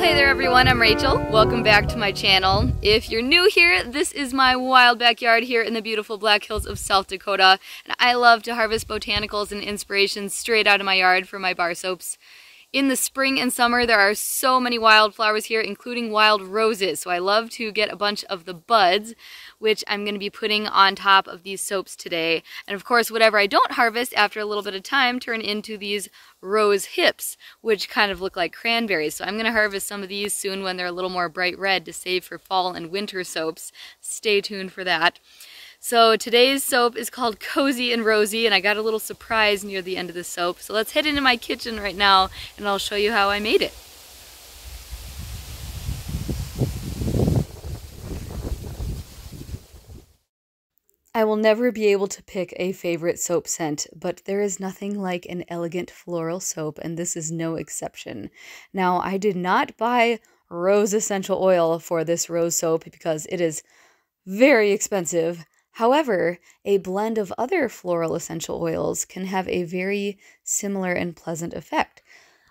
hey there everyone, I'm Rachel. Welcome back to my channel. If you're new here, this is my wild backyard here in the beautiful Black Hills of South Dakota. And I love to harvest botanicals and inspirations straight out of my yard for my bar soaps. In the spring and summer, there are so many wildflowers here, including wild roses. So I love to get a bunch of the buds, which I'm going to be putting on top of these soaps today. And of course, whatever I don't harvest after a little bit of time turn into these rose hips, which kind of look like cranberries. So I'm going to harvest some of these soon when they're a little more bright red to save for fall and winter soaps. Stay tuned for that. So today's soap is called Cozy and Rosy, and I got a little surprise near the end of the soap. So let's head into my kitchen right now, and I'll show you how I made it. I will never be able to pick a favorite soap scent, but there is nothing like an elegant floral soap, and this is no exception. Now, I did not buy rose essential oil for this rose soap because it is very expensive. However, a blend of other floral essential oils can have a very similar and pleasant effect.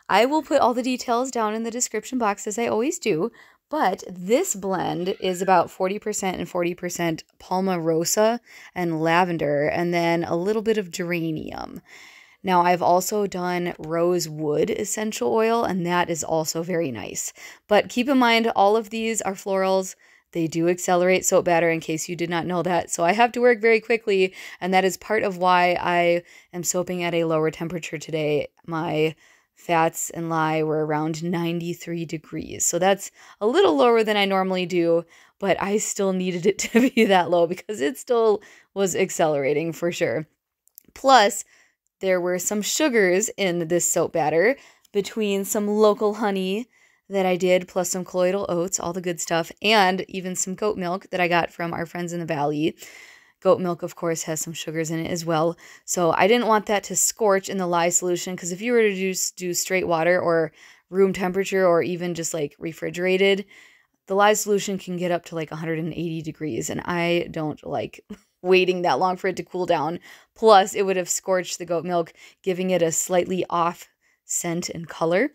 I will put all the details down in the description box as I always do, but this blend is about 40% and 40% Palmarosa and lavender, and then a little bit of geranium. Now, I've also done rosewood essential oil, and that is also very nice. But keep in mind, all of these are florals. They do accelerate soap batter in case you did not know that. So I have to work very quickly, and that is part of why I am soaping at a lower temperature today. My fats and lye were around 93 degrees. So that's a little lower than I normally do, but I still needed it to be that low because it still was accelerating for sure. Plus, there were some sugars in this soap batter between some local honey that I did, plus some colloidal oats, all the good stuff, and even some goat milk that I got from our friends in the valley. Goat milk, of course, has some sugars in it as well. So I didn't want that to scorch in the lye solution because if you were to do, do straight water or room temperature or even just like refrigerated, the lye solution can get up to like 180 degrees. And I don't like waiting that long for it to cool down. Plus, it would have scorched the goat milk, giving it a slightly off scent and color.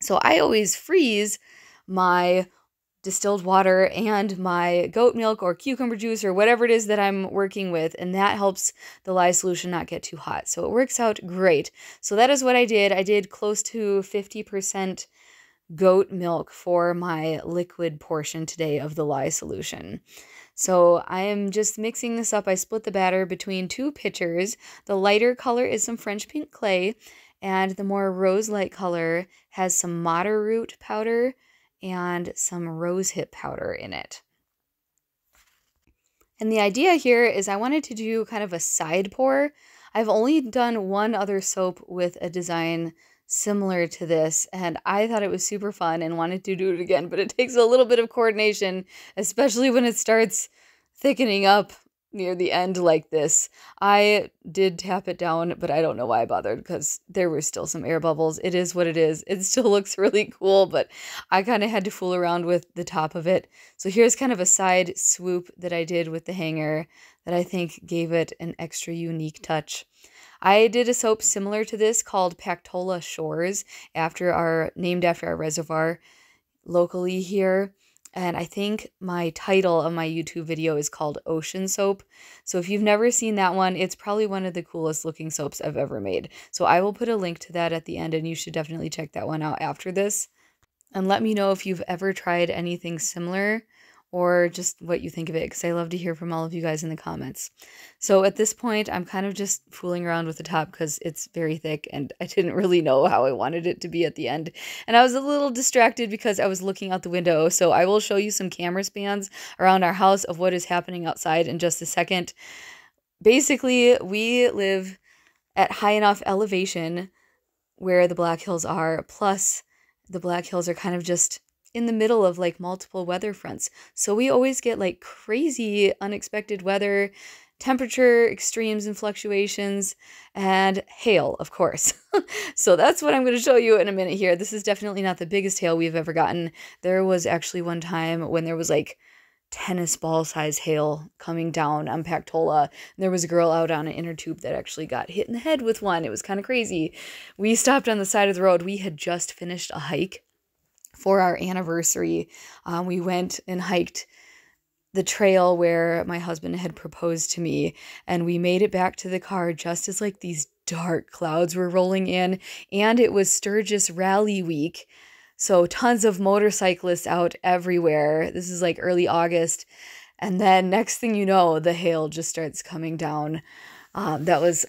So I always freeze my distilled water and my goat milk or cucumber juice or whatever it is that I'm working with, and that helps the lye solution not get too hot. So it works out great. So that is what I did. I did close to 50% goat milk for my liquid portion today of the lye solution. So I am just mixing this up. I split the batter between two pitchers. The lighter color is some French pink clay and the more rose light color has some madder root powder and some rose hip powder in it. And the idea here is I wanted to do kind of a side pour. I've only done one other soap with a design similar to this, and I thought it was super fun and wanted to do it again, but it takes a little bit of coordination, especially when it starts thickening up near the end like this. I did tap it down, but I don't know why I bothered because there were still some air bubbles. It is what it is. It still looks really cool, but I kind of had to fool around with the top of it. So here's kind of a side swoop that I did with the hanger that I think gave it an extra unique touch. I did a soap similar to this called Pactola Shores after our named after our reservoir locally here. And I think my title of my YouTube video is called Ocean Soap. So if you've never seen that one, it's probably one of the coolest looking soaps I've ever made. So I will put a link to that at the end and you should definitely check that one out after this. And let me know if you've ever tried anything similar or just what you think of it because I love to hear from all of you guys in the comments. So at this point, I'm kind of just fooling around with the top because it's very thick and I didn't really know how I wanted it to be at the end. And I was a little distracted because I was looking out the window. So I will show you some camera spans around our house of what is happening outside in just a second. Basically, we live at high enough elevation where the Black Hills are, plus the Black Hills are kind of just in the middle of like multiple weather fronts. So we always get like crazy unexpected weather, temperature extremes and fluctuations, and hail, of course. so that's what I'm going to show you in a minute here. This is definitely not the biggest hail we've ever gotten. There was actually one time when there was like tennis ball size hail coming down on Pactola. There was a girl out on an inner tube that actually got hit in the head with one. It was kind of crazy. We stopped on the side of the road. We had just finished a hike for our anniversary. Um, we went and hiked the trail where my husband had proposed to me, and we made it back to the car just as like these dark clouds were rolling in, and it was Sturgis Rally Week. So, tons of motorcyclists out everywhere. This is like early August. And then, next thing you know, the hail just starts coming down. Um, that was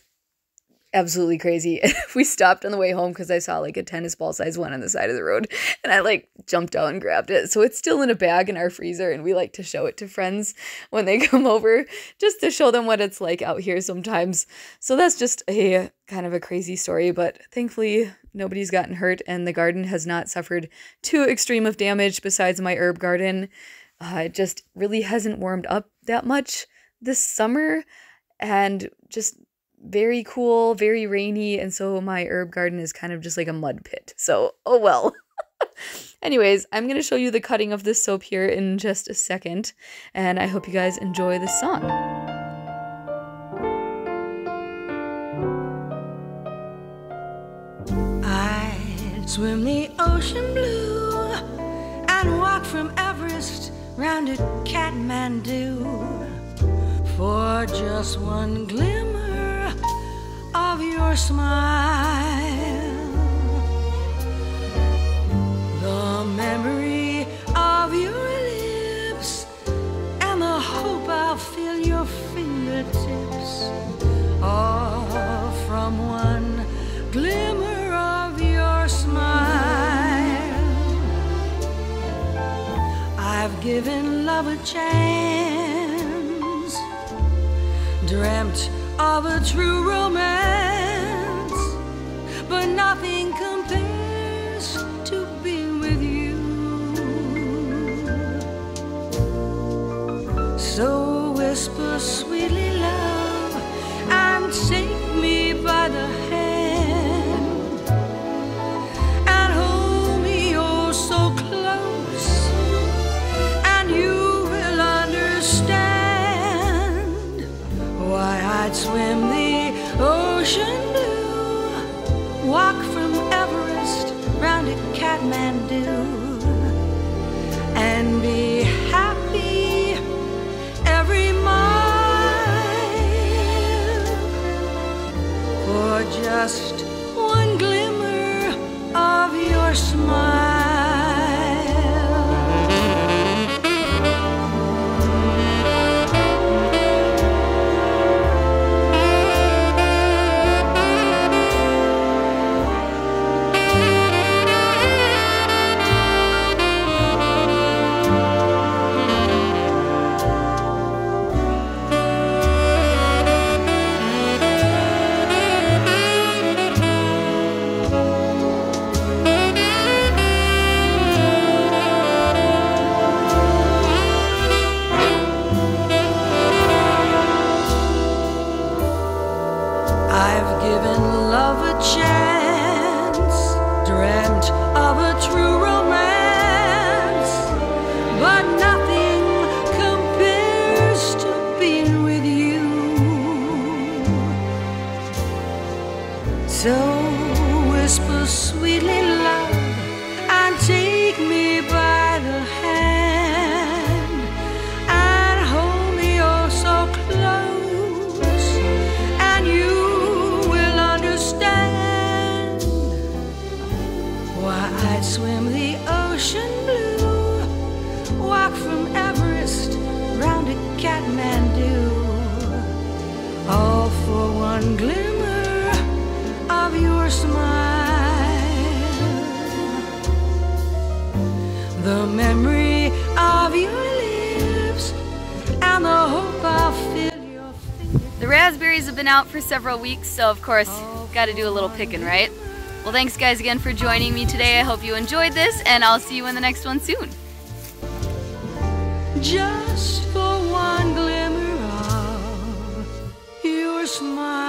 absolutely crazy. we stopped on the way home because I saw like a tennis ball size one on the side of the road and I like jumped out and grabbed it. So it's still in a bag in our freezer and we like to show it to friends when they come over just to show them what it's like out here sometimes. So that's just a kind of a crazy story, but thankfully nobody's gotten hurt and the garden has not suffered too extreme of damage besides my herb garden. Uh, it just really hasn't warmed up that much this summer and just very cool, very rainy, and so my herb garden is kind of just like a mud pit. So, oh well. Anyways, I'm going to show you the cutting of this soap here in just a second, and I hope you guys enjoy the song. I swim the ocean blue and walk from Everest round to Kathmandu for just one of your smile. The memory of your lips and the hope I'll feel your fingertips. All from one glimmer of your smile. I've given love a chance, dreamt of a true romance, but nothing compares to being with you. So whisper sweetly, walk from Everest round to Kathmandu, and be happy every mile for just one glimmer of your smile. I've given love a chance, dreamt of a true romance, but nothing compares to being with you. So whisper sweetly, love, and take me by ocean blue, walk from Everest round to Kathmandu, all for one glimmer of your smile. The memory of your lips and the hope I'll feel your fingertips. The raspberries have been out for several weeks, so of course, got to do a little picking, right? Well, thanks guys again for joining me today. I hope you enjoyed this, and I'll see you in the next one soon. just for one glimmer of your smile.